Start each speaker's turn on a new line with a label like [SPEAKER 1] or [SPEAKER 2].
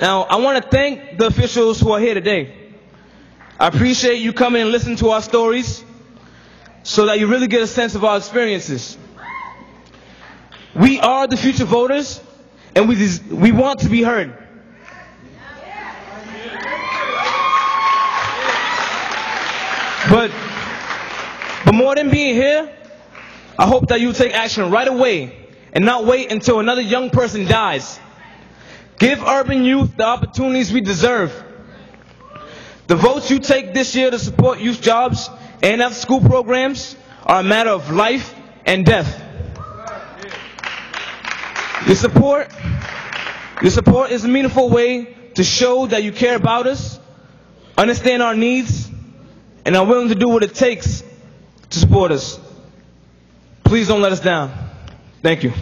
[SPEAKER 1] Now, I want to thank the officials who are here today. I appreciate you coming and listening to our stories so that you really get a sense of our experiences. We are the future voters, and we, we want to be heard. But, but more than being here, I hope that you take action right away and not wait until another young person dies. Give urban youth the opportunities we deserve. The votes you take this year to support youth jobs and after school programs are a matter of life and death. Your support, your support is a meaningful way to show that you care about us, understand our needs, and are willing to do what it takes to support us. Please don't let us down. Thank you.